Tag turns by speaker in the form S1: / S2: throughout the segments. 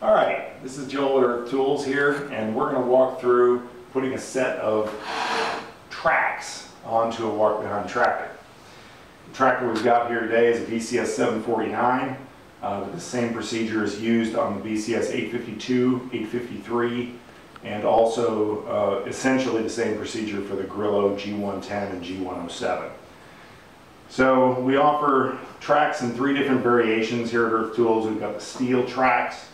S1: All right, this is Joel Earth Tools here, and we're going to walk through putting a set of tracks onto a walk-behind tractor. The tractor we've got here today is a BCS 749. Uh, the same procedure is used on the BCS 852, 853, and also uh, essentially the same procedure for the Grillo G110 and G107. So we offer tracks in three different variations here at Earth Tools. We've got the steel tracks,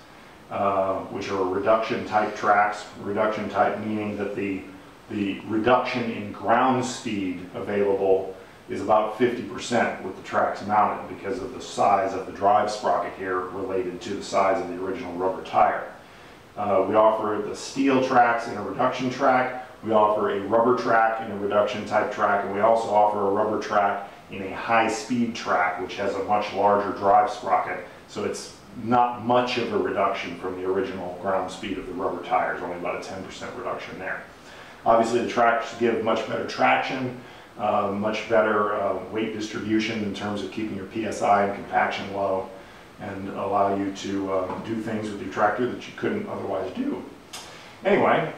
S1: uh, which are reduction type tracks. Reduction type meaning that the, the reduction in ground speed available is about 50% with the tracks mounted because of the size of the drive sprocket here related to the size of the original rubber tire. Uh, we offer the steel tracks in a reduction track. We offer a rubber track in a reduction type track, and we also offer a rubber track in a high speed track, which has a much larger drive sprocket. So it's not much of a reduction from the original ground speed of the rubber tires, only about a 10% reduction there. Obviously the tracks give much better traction, uh, much better uh, weight distribution in terms of keeping your PSI and compaction low and allow you to um, do things with your tractor that you couldn't otherwise do. Anyway,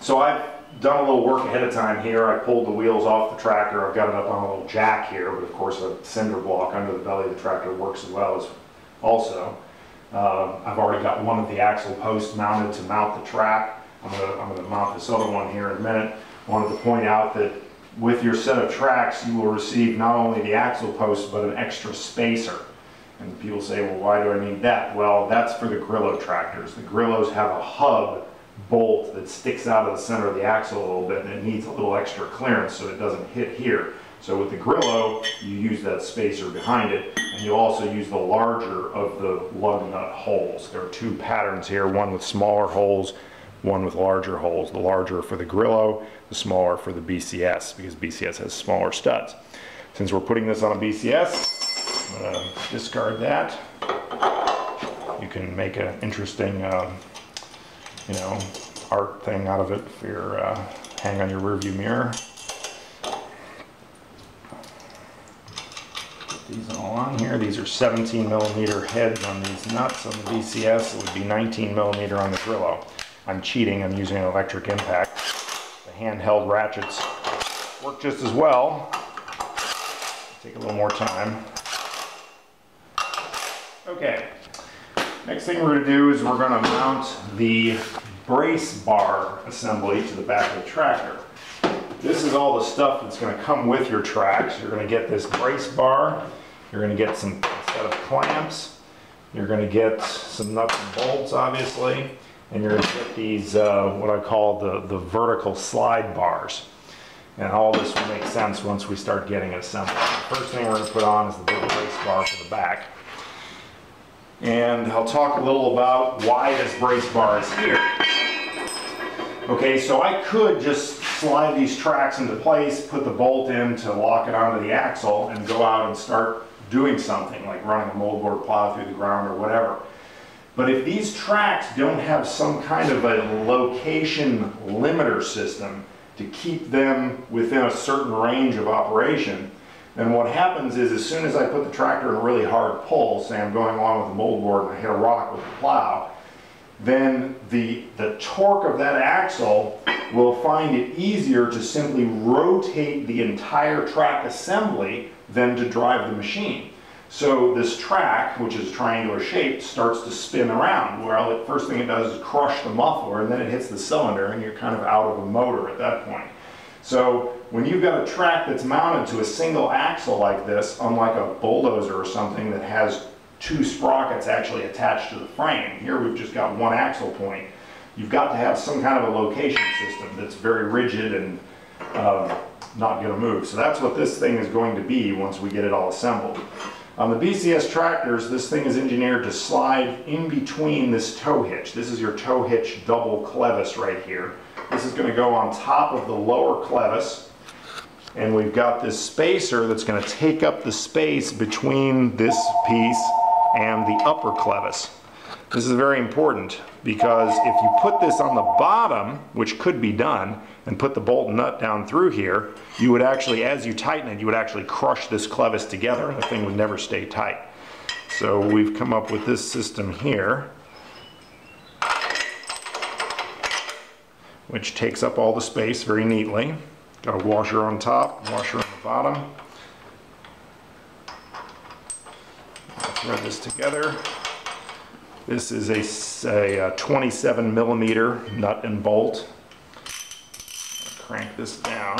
S1: so I've done a little work ahead of time here. I pulled the wheels off the tractor. I've got it up on a little jack here, but of course a cinder block under the belly of the tractor works as well as also. Um, I've already got one of the axle posts mounted to mount the track. I'm going I'm to mount this other one here in a minute. Wanted to point out that with your set of tracks, you will receive not only the axle post, but an extra spacer. And people say, well, why do I need that? Well, that's for the Grillo tractors. The Grillos have a hub bolt that sticks out of the center of the axle a little bit and it needs a little extra clearance so it doesn't hit here. So with the Grillo, you use that spacer behind it and you also use the larger of the lug nut holes. There are two patterns here, one with smaller holes, one with larger holes. The larger for the Grillo, the smaller for the BCS because BCS has smaller studs. Since we're putting this on a BCS, I'm to discard that. You can make an interesting um, you know, art thing out of it for your uh, hang on your rearview mirror. These all on here. These are 17 millimeter heads on these nuts on the BCS, It would be 19 millimeter on the Grillo. I'm cheating. I'm using an electric impact. The handheld ratchets work just as well. Take a little more time. Okay, Next thing we're to do is we're going to mount the brace bar assembly to the back of the tractor. This is all the stuff that's going to come with your tracks. You're going to get this brace bar, you're going to get some set of clamps, you're going to get some nuts and bolts obviously, and you're going to get these uh, what I call the, the vertical slide bars. And all this will make sense once we start getting it assembled. The first thing we're going to put on is the big brace bar for the back and I'll talk a little about why this brace bar is here. Okay, so I could just slide these tracks into place, put the bolt in to lock it onto the axle, and go out and start doing something, like running a moldboard plow through the ground or whatever. But if these tracks don't have some kind of a location limiter system to keep them within a certain range of operation, then what happens is as soon as I put the tractor in a really hard pull, say I'm going along with the moldboard and I hit a rock with the plow, then the, the torque of that axle will find it easier to simply rotate the entire track assembly than to drive the machine. So this track, which is triangular shaped, starts to spin around. Well, the first thing it does is crush the muffler and then it hits the cylinder and you're kind of out of a motor at that point. So when you've got a track that's mounted to a single axle like this, unlike a bulldozer or something that has two sprockets actually attached to the frame, here we've just got one axle point, you've got to have some kind of a location system that's very rigid and uh, not going to move. So that's what this thing is going to be once we get it all assembled. On the BCS tractors, this thing is engineered to slide in between this tow hitch. This is your tow hitch double clevis right here. This is going to go on top of the lower clevis. And we've got this spacer that's going to take up the space between this piece and the upper clevis. This is very important because if you put this on the bottom, which could be done, and put the bolt nut down through here, you would actually, as you tighten it, you would actually crush this clevis together and the thing would never stay tight. So we've come up with this system here, which takes up all the space very neatly. Got a washer on top, washer on the bottom. Thread this together. This is a, uh, 27 millimeter nut and bolt. Crank this down.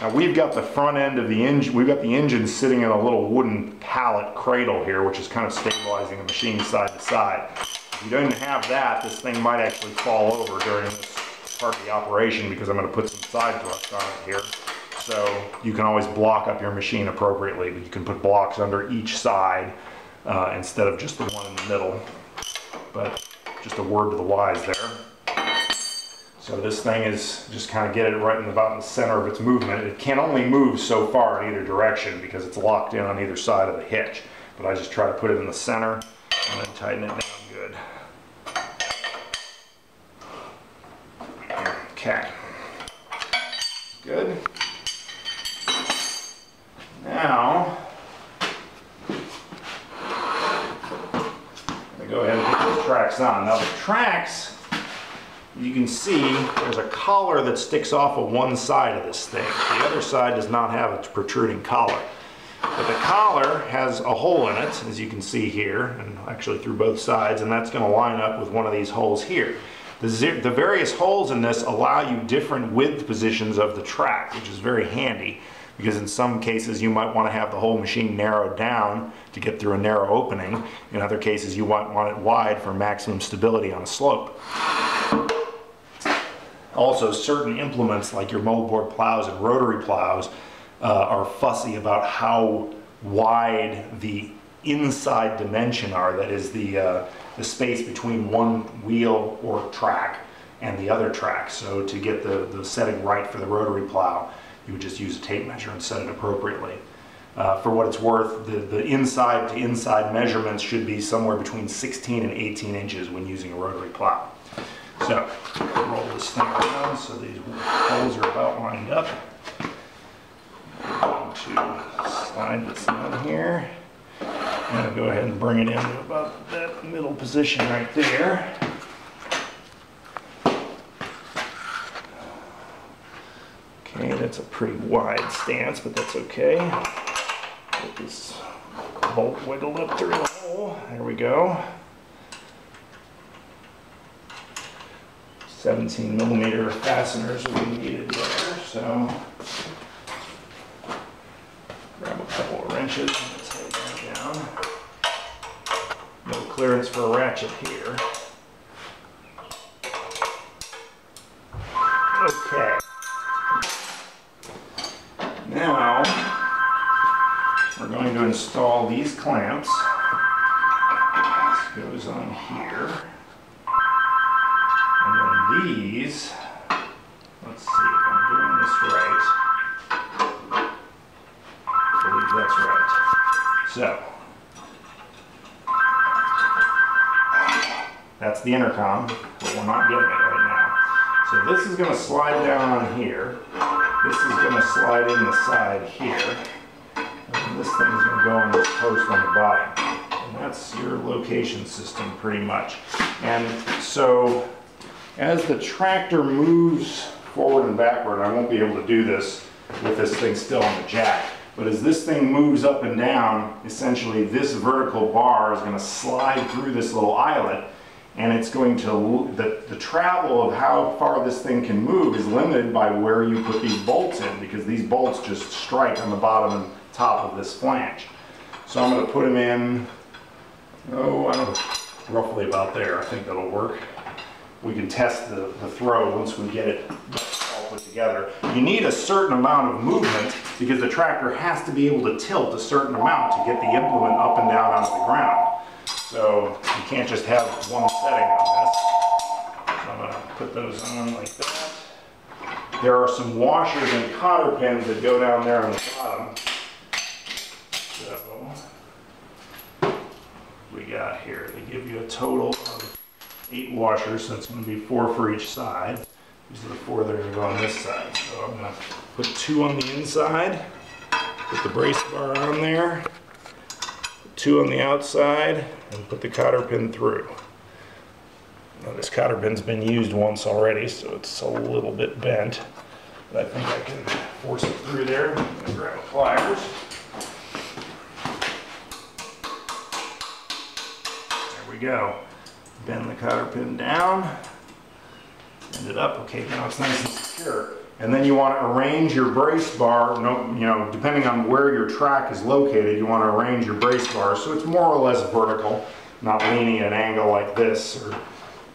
S1: Now we've got the front end of the engine, we've got the engine sitting in a little wooden pallet cradle here, which is kind of stabilizing the machine side to side. If you don't have that, this thing might actually fall over during this part of the operation because I'm gonna put some side thrust on it here. So you can always block up your machine appropriately, but you can put blocks under each side uh, instead of just the one in the middle. But just a word to the wise there. So this thing is just kind of get it right in about the center of its movement. It can only move so far in either direction because it's locked in on either side of the hitch. But I just try to put it in the center and then tighten it down good. Okay. Good. Now, I'm gonna go ahead and put those tracks on. Now the tracks you can see there's a collar that sticks off of one side of this thing. The other side does not have a protruding collar. But the collar has a hole in it, as you can see here, and actually through both sides, and that's going to line up with one of these holes here. The, the various holes in this allow you different width positions of the track, which is very handy, because in some cases you might want to have the whole machine narrowed down to get through a narrow opening. In other cases you might want it wide for maximum stability on a slope. Also, certain implements like your moldboard plows and rotary plows uh, are fussy about how wide the inside dimension are. That is the uh, the space between one wheel or track and the other track. So to get the, the setting right for the rotary plow, you would just use a tape measure and set it appropriately. Uh, for what it's worth, the, the inside to inside measurements should be somewhere between 16 and 18 inches when using a rotary plow. So, roll this thing around so these holes are about lined up. I'm going to slide this in here. I'm going to go ahead and bring it into about that middle position right there. Okay, that's a pretty wide stance, but that's okay. Get this bolt wiggled up through the hole. There we go. 17 millimeter fasteners will be needed there, so grab a couple of wrenches and take that down. No clearance for a ratchet here. Okay. Now, we're going to install these clamps. This goes on here. And then these, let's see if I'm doing this right. I believe that's right. So, that's the intercom, but we're not getting it right now. So this is gonna slide down on here. This is gonna slide in the side here. And this thing is gonna go on this post on the bottom. And that's your location system pretty much. And so as the tractor moves forward and backward, I won't be able to do this with this thing still on the jack, but as this thing moves up and down, essentially this vertical bar is gonna slide through this little eyelet and it's going to, the, the travel of how far this thing can move is limited by where you put these bolts in because these bolts just strike on the bottom and top of this flange. So I'm gonna put them in, oh, I don't know, roughly about there. I think that'll work we can test the, the throw once we get it all put together. You need a certain amount of movement because the tractor has to be able to tilt a certain amount to get the implement up and down onto the ground. So you can't just have one setting on this. So I'm gonna put those on like that. There are some washers and cotter pins that go down there on the bottom. So we got here, they give you a total of eight washers, so it's going to be four for each side. These are the four that are going to go on this side. So I'm going to put two on the inside, put the brace bar on there, two on the outside, and put the cotter pin through. Now this cotter pin's been used once already, so it's a little bit bent. But I think I can force it through there. Grab a pliers. There we go. Bend the cotter pin down. Bend it up. Okay, now it's nice and secure. And then you want to arrange your brace bar, no, you know, depending on where your track is located, you want to arrange your brace bar so it's more or less vertical, not leaning at an angle like this or,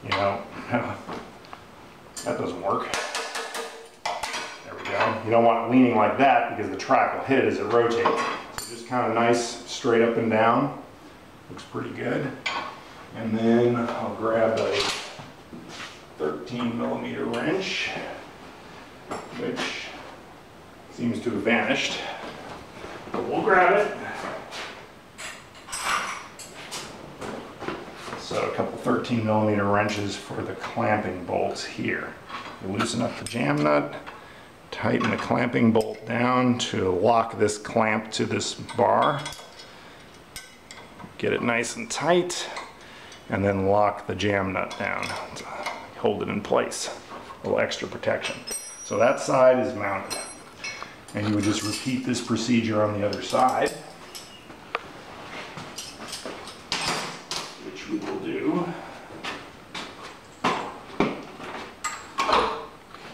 S1: you know, that doesn't work. There we go. You don't want it leaning like that because the track will hit as it rotates. So just kind of nice, straight up and down. Looks pretty good. And then I'll grab a 13 millimeter wrench which seems to have vanished. But we'll grab it. So a couple 13 millimeter wrenches for the clamping bolts here. You loosen up the jam nut, tighten the clamping bolt down to lock this clamp to this bar. Get it nice and tight, and then lock the jam nut down hold it in place. A little extra protection. So that side is mounted. And you would just repeat this procedure on the other side. Which we will do. Okay,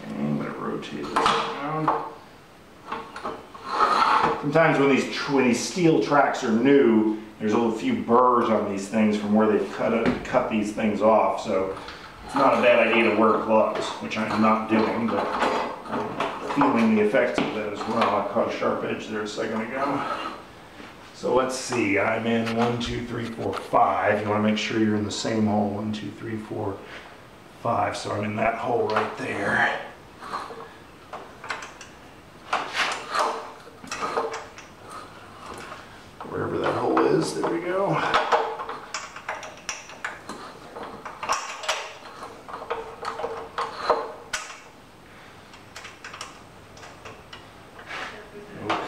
S1: I'm going to rotate this around. Sometimes when these, when these steel tracks are new, there's a few burrs on these things from where they've cut, cut these things off. So it's not a bad idea to wear gloves, which I'm not doing, but I'm feeling the effects of that as well. I caught a sharp edge there a second ago. So let's see, I'm in one, two, three, four, five. You want to make sure you're in the same hole, one, two, three, four, five. So I'm in that hole right there. Wherever that hole is, there we go.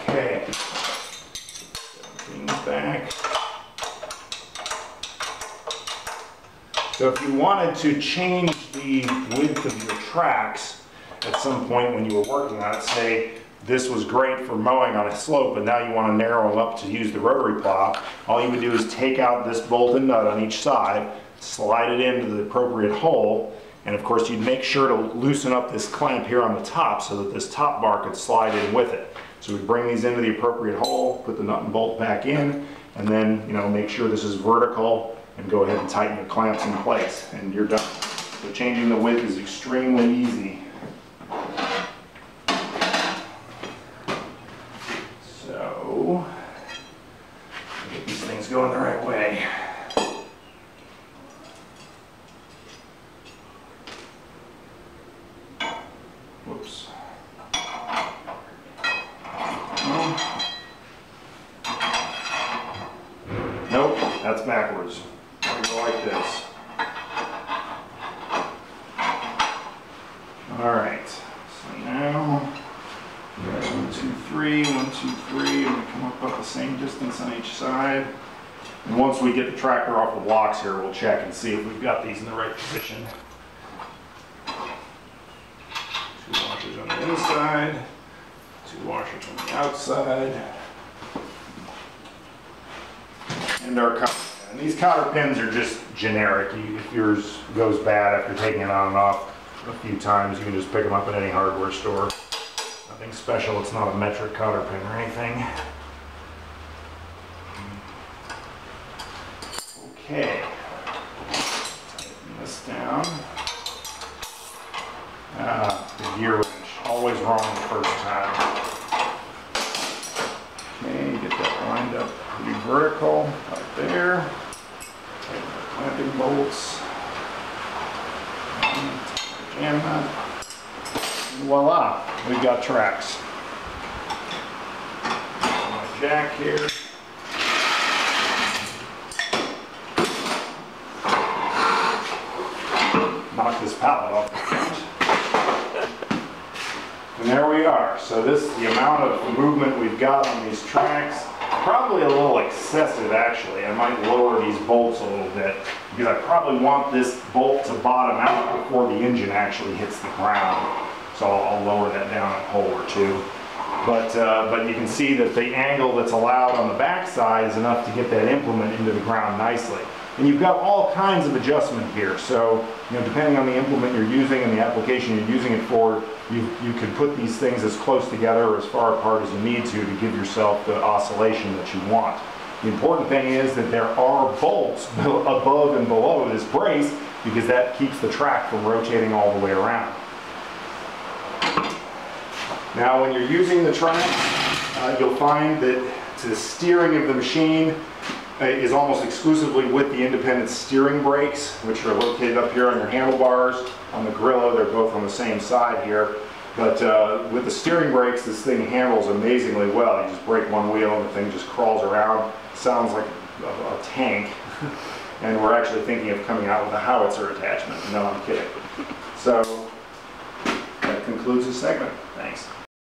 S1: Okay. Things back. So if you wanted to change the width of your tracks at some point when you were working on it, say this was great for mowing on a slope, but now you want to narrow them up to use the rotary plow, all you would do is take out this bolt and nut on each side, slide it into the appropriate hole, and of course you'd make sure to loosen up this clamp here on the top so that this top bar could slide in with it. So we bring these into the appropriate hole, put the nut and bolt back in, and then, you know, make sure this is vertical and go ahead and tighten your clamps in place and you're done. So changing the width is extremely easy. So, get these things going the right way. Whoops. Nope, that's backwards. We go like this. All right, so now, one, two, three, one, two, three, and we come up about the same distance on each side. And once we get the tractor off the blocks here, we'll check and see if we've got these in the right position. Two washers on the inside, two washers on the outside. And our cotter. And these cotter pins are just generic. If yours goes bad after taking it on and off a few times, you can just pick them up at any hardware store. Nothing special. It's not a metric cotter pin or anything. Okay. Tighten this down. Ah, the gear wrench. Always wrong the first time. Okay, get that lined up pretty vertical, right there. Tighten the clamping bolts. Jam nut. And uh, voila, we've got tracks. My jack here. Knock this pallet off. And there we are. So this, the amount of movement we've got on these tracks probably a little excessive actually. I might lower these bolts a little bit because I probably want this bolt to bottom out before the engine actually hits the ground. So I'll, lower that down a hole or two. But, uh, but you can see that the angle that's allowed on the backside is enough to get that implement into the ground nicely. And you've got all kinds of adjustment here. So, you know, depending on the implement you're using and the application you're using it for, you, you can put these things as close together or as far apart as you need to to give yourself the oscillation that you want. The important thing is that there are bolts above and below this brace because that keeps the track from rotating all the way around. Now, when you're using the track, uh, you'll find that the steering of the machine uh, is almost exclusively with the independent steering brakes, which are located up here on your handlebars. On the Grillo, they're both on the same side here. But uh, with the steering brakes, this thing handles amazingly well. You just brake one wheel and the thing just crawls around. Sounds like a, a tank. and we're actually thinking of coming out with a howitzer attachment. No, I'm kidding. So that concludes the segment. Thanks.